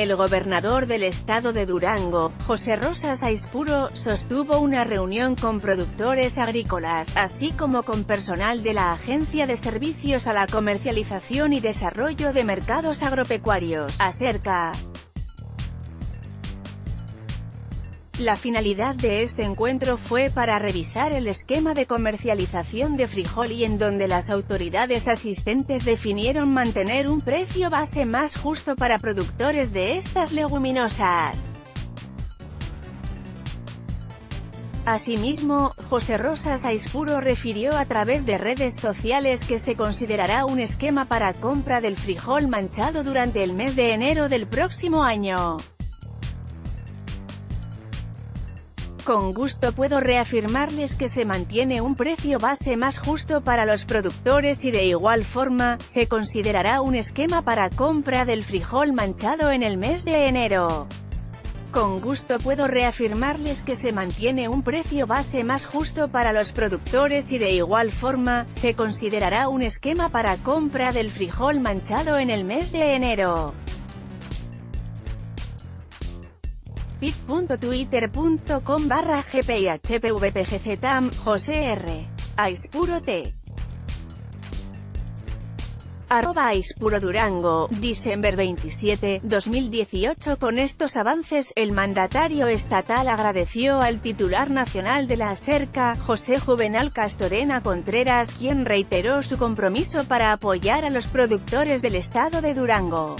El gobernador del estado de Durango, José Rosas Aispuro, sostuvo una reunión con productores agrícolas, así como con personal de la Agencia de Servicios a la Comercialización y Desarrollo de Mercados Agropecuarios, acerca La finalidad de este encuentro fue para revisar el esquema de comercialización de frijol y en donde las autoridades asistentes definieron mantener un precio base más justo para productores de estas leguminosas. Asimismo, José Rosas Aispuro refirió a través de redes sociales que se considerará un esquema para compra del frijol manchado durante el mes de enero del próximo año. Con gusto puedo reafirmarles que se mantiene un precio base más justo para los productores y de igual forma, se considerará un esquema para compra del frijol manchado en el mes de enero. Con gusto puedo reafirmarles que se mantiene un precio base más justo para los productores y de igual forma, se considerará un esquema para compra del frijol manchado en el mes de enero. bit.twitter.com barra gphpvpgztam, José R. Aispuro. Arroba Aispuro Durango, Diciembre 27, 2018 Con estos avances, el mandatario estatal agradeció al titular nacional de la SERCA, José Juvenal Castorena Contreras quien reiteró su compromiso para apoyar a los productores del estado de Durango.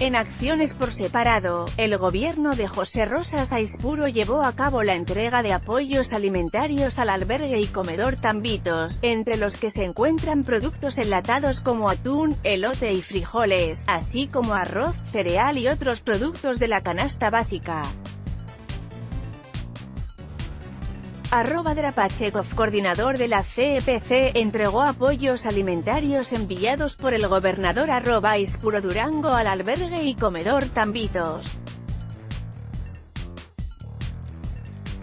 En acciones por separado, el gobierno de José Rosas Aispuro llevó a cabo la entrega de apoyos alimentarios al albergue y comedor Tambitos, entre los que se encuentran productos enlatados como atún, elote y frijoles, así como arroz, cereal y otros productos de la canasta básica. Arroba Drapachekov, coordinador de la CEPC, entregó apoyos alimentarios enviados por el gobernador arroba Ispuro Durango al albergue y comedor Tambitos.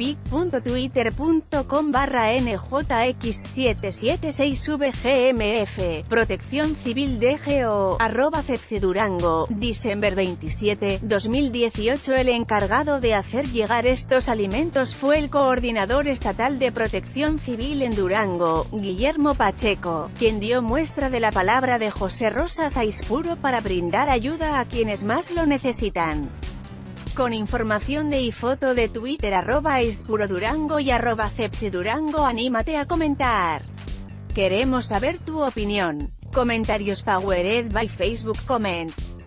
pic.twitter.com barra njx776vgmf, Protección Civil DGO, arroba Durango, Diciembre 27, 2018 El encargado de hacer llegar estos alimentos fue el coordinador estatal de Protección Civil en Durango, Guillermo Pacheco, quien dio muestra de la palabra de José Rosas Aispuro para brindar ayuda a quienes más lo necesitan. Con información de y foto de Twitter arroba Durango y arroba Durango anímate a comentar. Queremos saber tu opinión. Comentarios Powered by Facebook Comments.